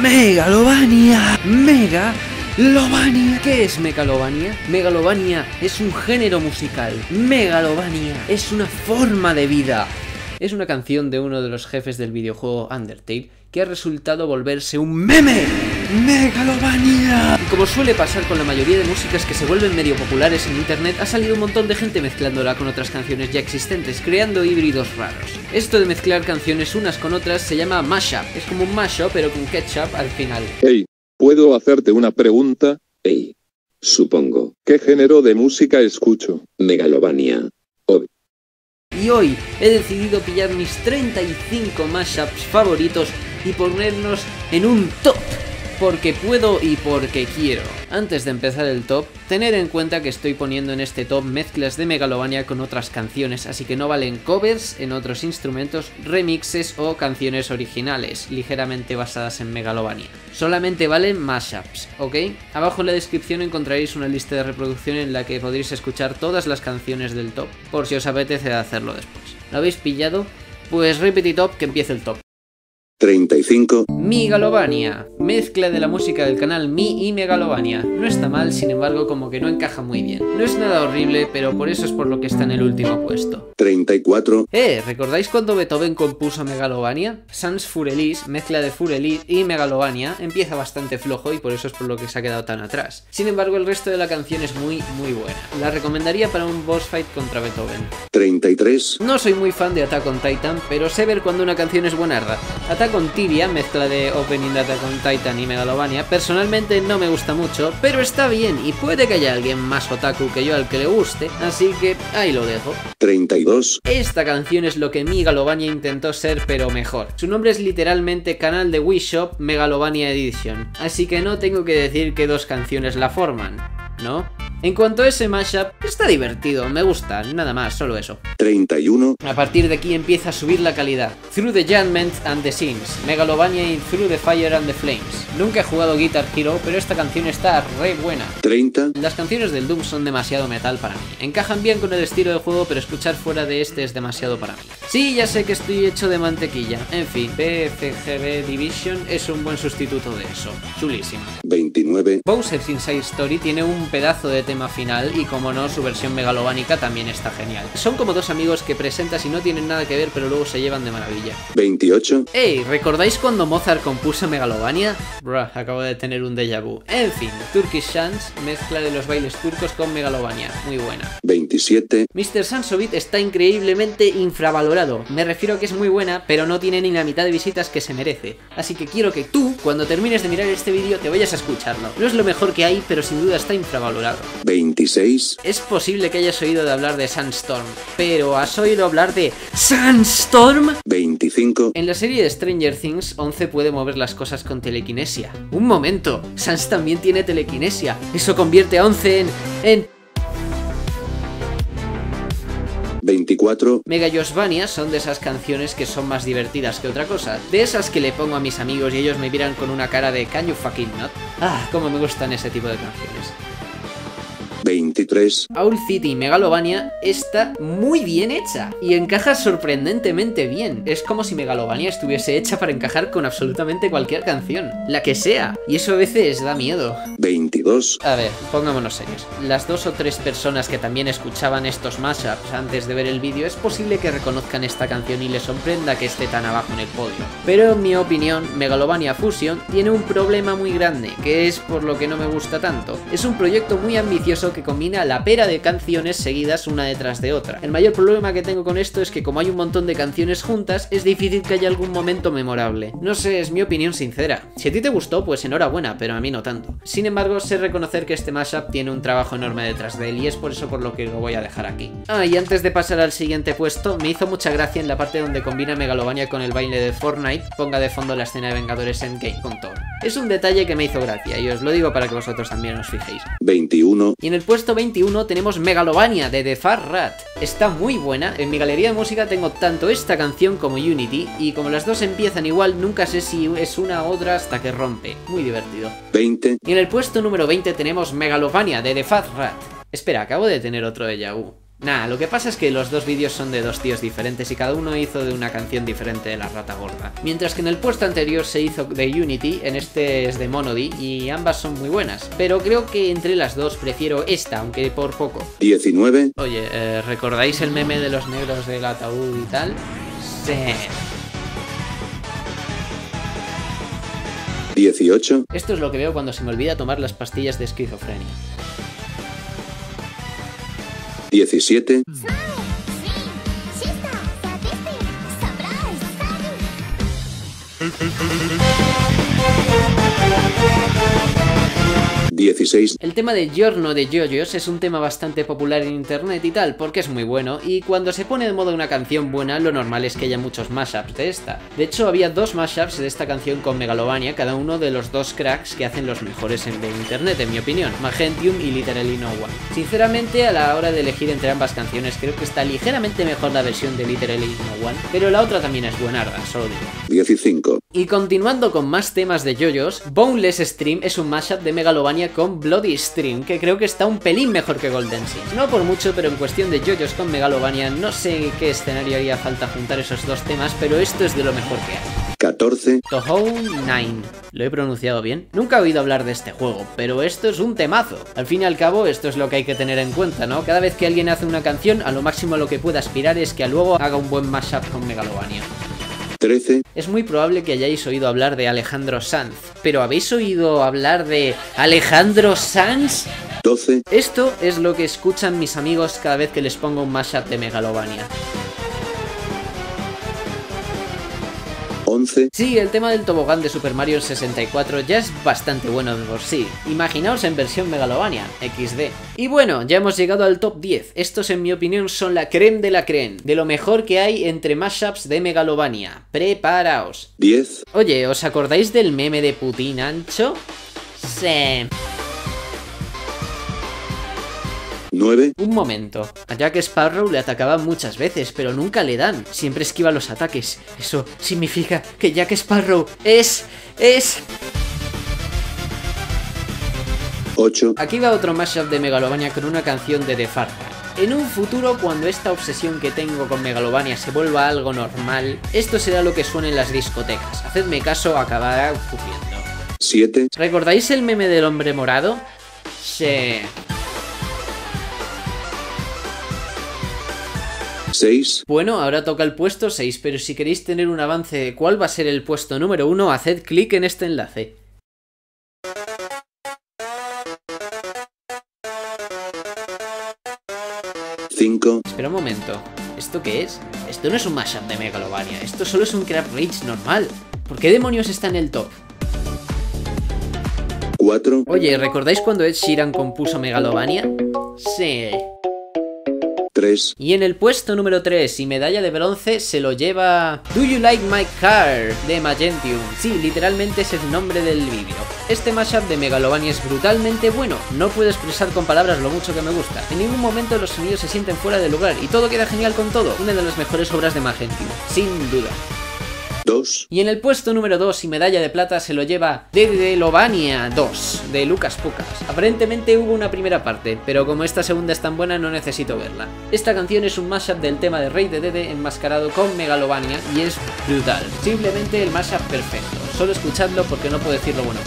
Megalovania. Megalovania. ¿Qué es Megalovania? Megalovania es un género musical. Megalovania es una forma de vida. Es una canción de uno de los jefes del videojuego Undertale que ha resultado volverse un meme. ¡Megalovania! Y como suele pasar con la mayoría de músicas que se vuelven medio populares en internet, ha salido un montón de gente mezclándola con otras canciones ya existentes, creando híbridos raros. Esto de mezclar canciones unas con otras se llama mashup. Es como un mashup pero con ketchup al final. Hey, ¿puedo hacerte una pregunta? Ey. Supongo. ¿Qué género de música escucho? Megalovania. Y hoy he decidido pillar mis 35 mashups favoritos y ponernos en un top. Porque puedo y porque quiero. Antes de empezar el top, tener en cuenta que estoy poniendo en este top mezclas de Megalovania con otras canciones, así que no valen covers en otros instrumentos, remixes o canciones originales, ligeramente basadas en Megalovania. Solamente valen mashups, ¿ok? Abajo en la descripción encontraréis una lista de reproducción en la que podréis escuchar todas las canciones del top, por si os apetece hacerlo después. ¿Lo habéis pillado? Pues repetid top que empiece el top. 35. Megalovania, mezcla de la música del canal Mi y Megalovania. No está mal, sin embargo, como que no encaja muy bien. No es nada horrible, pero por eso es por lo que está en el último puesto. 34. Eh, ¿recordáis cuando Beethoven compuso Megalovania? Sans Furelis, mezcla de Furelis y Megalovania, empieza bastante flojo y por eso es por lo que se ha quedado tan atrás. Sin embargo, el resto de la canción es muy, muy buena. La recomendaría para un boss fight contra Beethoven. 33. No soy muy fan de Attack on Titan, pero sé ver cuando una canción es buenarda. Attack on Tibia, mezcla de opening de Attack on Titan y Megalovania, personalmente no me gusta mucho, pero está bien y puede que haya alguien más otaku que yo al que le guste, así que ahí lo dejo. 32. Esta canción es lo que Megalovania intentó ser, pero mejor. Su nombre es literalmente canal de Wii Shop Megalovania Edition, así que no tengo que decir que dos canciones la forman, ¿no? En cuanto a ese mashup, está divertido, me gusta, nada más, solo eso. 31. A partir de aquí empieza a subir la calidad. Through the Judgment and the Sins, Megalovania y Through the Fire and the Flames. Nunca he jugado Guitar Hero, pero esta canción está re buena. 30. Las canciones del Doom son demasiado metal para mí. Encajan bien con el estilo de juego, pero escuchar fuera de este es demasiado para mí. Sí, ya sé que estoy hecho de mantequilla. En fin, BFGB Division es un buen sustituto de eso. Chulísimo. 29. Bowser's Inside Story tiene un pedazo de tema final y como no, su versión megalobánica también está genial. Son como dos amigos que presentas y no tienen nada que ver, pero luego se llevan de maravilla. 28. Ey, ¿recordáis cuando Mozart compuso Megalovania? Bruh, acabo de tener un déjà vu. En fin, Turkish Chance, mezcla de los bailes turcos con Megalovania. Muy buena. 27. Mr. Sansovit está increíblemente infravalorado. Me refiero a que es muy buena, pero no tiene ni la mitad de visitas que se merece. Así que quiero que tú, cuando termines de mirar este vídeo, te vayas a escucharlo. No es lo mejor que hay, pero sin duda está infravalorado. 26. Es posible que hayas oído de hablar de Sandstorm, pero ¿has oído hablar de Sandstorm? 25. En la serie de Stranger Things, 11 puede mover las cosas con telequinesia. Un momento, Sans también tiene telequinesia. Eso convierte a 11 en... en... 24. Mega Josvania son de esas canciones que son más divertidas que otra cosa. De esas que le pongo a mis amigos y ellos me miran con una cara de Can you fucking not? Ah, cómo me gustan ese tipo de canciones. 23. Owl City Megalovania está muy bien hecha y encaja sorprendentemente bien. Es como si Megalovania estuviese hecha para encajar con absolutamente cualquier canción, la que sea, y eso a veces da miedo. 22. A ver, pongámonos serios. Las dos o tres personas que también escuchaban estos mashups antes de ver el vídeo es posible que reconozcan esta canción y les sorprenda que esté tan abajo en el podio. Pero en mi opinión, Megalovania Fusion tiene un problema muy grande, que es por lo que no me gusta tanto. Es un proyecto muy ambicioso que combina la pera de canciones seguidas una detrás de otra. El mayor problema que tengo con esto es que como hay un montón de canciones juntas, es difícil que haya algún momento memorable. No sé, es mi opinión sincera. Si a ti te gustó, pues enhorabuena, pero a mí no tanto. Sin embargo, sé reconocer que este mashup tiene un trabajo enorme detrás de él y es por eso por lo que lo voy a dejar aquí. Ah, y antes de pasar al siguiente puesto, me hizo mucha gracia en la parte donde combina Megalovania con el baile de Fortnite, ponga de fondo la escena de Vengadores Endgame con Thor. Es un detalle que me hizo gracia y os lo digo para que vosotros también os fijéis. 21. Y en el puesto 21 tenemos Megalovania de The Far Rat. Está muy buena, en mi galería de música tengo tanto esta canción como Unity y como las dos empiezan igual nunca sé si es una u otra hasta que rompe. Muy divertido. 20. Y en el puesto número 20 tenemos Megalovania de The Fat Rat. Espera, acabo de tener otro déjà vu. Nah, lo que pasa es que los dos vídeos son de dos tíos diferentes y cada uno hizo de una canción diferente de la rata gorda. Mientras que en el puesto anterior se hizo de Unity, en este es de Monody y ambas son muy buenas. Pero creo que entre las dos prefiero esta, aunque por poco. 19, Oye, eh, ¿recordáis el meme de los negros del ataúd y tal? Sí. 18, Esto es lo que veo cuando se me olvida tomar las pastillas de esquizofrenia. 17, 16, El tema de Giorno de JoJo's es un tema bastante popular en internet y tal, porque es muy bueno, y cuando se pone de moda una canción buena, lo normal es que haya muchos mashups de esta. De hecho, había dos mashups de esta canción con Megalovania, cada uno de los dos cracks que hacen los mejores en de internet, en mi opinión, Magentium y Literally No One. Sinceramente, a la hora de elegir entre ambas canciones, creo que está ligeramente mejor la versión de Literally No One, pero la otra también es buenarda, solo digo. 15, Y continuando con más temas de JoJo's, Boneless Stream es un mashup de Megalovania con Bloody Stream, que creo que está un pelín mejor que Golden Sin. No por mucho, pero en cuestión de JoJo's con Megalovania, no sé qué escenario haría falta juntar esos dos temas, pero esto es de lo mejor que hay. 14, Touhou 9. ¿Lo he pronunciado bien? Nunca he oído hablar de este juego, pero esto es un temazo. Al fin y al cabo, esto es lo que hay que tener en cuenta, ¿no? Cada vez que alguien hace una canción, a lo máximo lo que pueda aspirar es que a luego haga un buen mashup con Megalovania. 13, Es muy probable que hayáis oído hablar de Alejandro Sanz, pero ¿habéis oído hablar de Alejandro Sanz? 12, Esto es lo que escuchan mis amigos cada vez que les pongo un mashup de Megalovania. 11, Sí, el tema del tobogán de Super Mario 64 ya es bastante bueno de por sí. Imaginaos en versión Megalovania, XD. Y bueno, ya hemos llegado al top 10. Estos en mi opinión son la creme de la creme, de lo mejor que hay entre mashups de Megalovania. Preparaos. 10, Oye, ¿os acordáis del meme de Putin Ancho? Sí. 9, Un momento. A Jack Sparrow le atacaban muchas veces, pero nunca le dan. Siempre esquiva los ataques. Eso significa que Jack Sparrow es... es... 8, Aquí va otro mashup de Megalovania con una canción de The Farca. En un futuro, cuando esta obsesión que tengo con Megalovania se vuelva algo normal, esto será lo que suene en las discotecas. Hacedme caso, acabará ocurriendo. 7, ¿Recordáis el meme del hombre morado? Sí. 6, Bueno, ahora toca el puesto 6, pero si queréis tener un avance de cuál va a ser el puesto número 1, haced clic en este enlace. cinco, Espera un momento, ¿esto qué es? Esto no es un mashup de Megalovania, esto solo es un Crab Rage normal. ¿Por qué demonios está en el top? cuatro, Oye, ¿recordáis cuando Ed Sheeran compuso Megalovania? Sí. Y en el puesto número 3 y medalla de bronce se lo lleva Do You Like My Car de Magentium. Sí, literalmente es el nombre del vídeo. Este mashup de Megalovania es brutalmente bueno, no puedo expresar con palabras lo mucho que me gusta. En ningún momento los sonidos se sienten fuera de lugar y todo queda genial con todo. Una de las mejores obras de Magentium, sin duda. Dos, Y en el puesto número 2 y medalla de plata se lo lleva Dedelovania 2 de Lucas Pucas. Aparentemente hubo una primera parte, pero como esta segunda es tan buena no necesito verla. Esta canción es un mashup del tema de Rey de Dede enmascarado con Megalovania y es brutal. Simplemente el mashup perfecto. Solo escuchadlo porque no puedo decir lo bueno.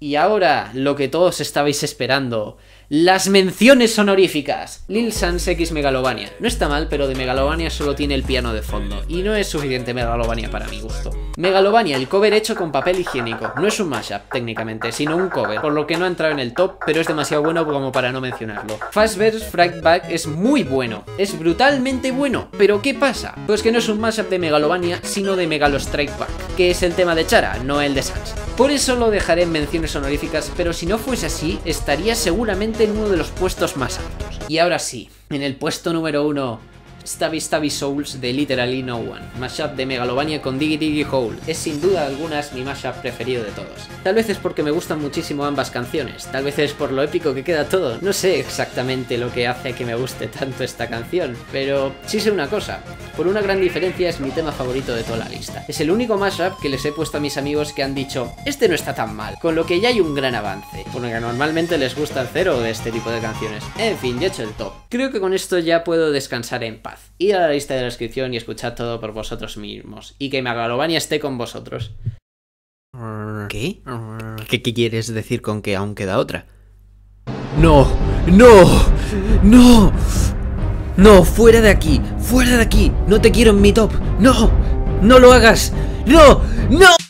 Y ahora, lo que todos estabais esperando. Las menciones honoríficas. Lil Sans X Megalovania. No está mal, pero de Megalovania solo tiene el piano de fondo. Y no es suficiente Megalovania para mi gusto. Megalovania, el cover hecho con papel higiénico. No es un mashup, técnicamente, sino un cover. Por lo que no ha entrado en el top, pero es demasiado bueno como para no mencionarlo. Fastverse Frightback es muy bueno. Es brutalmente bueno. Pero ¿qué pasa? Pues que no es un mashup de Megalovania, sino de Megalo Strike Back. Que es el tema de Chara, no el de Sans. Por eso lo dejaré en menciones honoríficas, pero si no fuese así, estaría seguramente en uno de los puestos más altos. Y ahora sí, en el puesto número uno, Stabby Stabby Souls de Literally No One, mashup de Megalovania con Diggy Diggy Hole. Es sin duda algunas mi mashup preferido de todos. Tal vez es porque me gustan muchísimo ambas canciones, tal vez es por lo épico que queda todo. No sé exactamente lo que hace que me guste tanto esta canción, pero sí sé una cosa. Por una gran diferencia es mi tema favorito de toda la lista. Es el único mashup que les he puesto a mis amigos que han dicho, este no está tan mal, con lo que ya hay un gran avance, porque normalmente les gusta el cero de este tipo de canciones. En fin, ya he hecho el top. Creo que con esto ya puedo descansar en paz. Ir a la lista de la descripción y escuchar todo por vosotros mismos. Y que Megalovania esté con vosotros. ¿Qué? ¿Qué, qué quieres decir con que aún queda otra? ¡No! ¡No! ¡No! ¡No! ¡Fuera de aquí! ¡Fuera de aquí! ¡No te quiero en mi top! ¡No! ¡No lo hagas! ¡No! ¡No!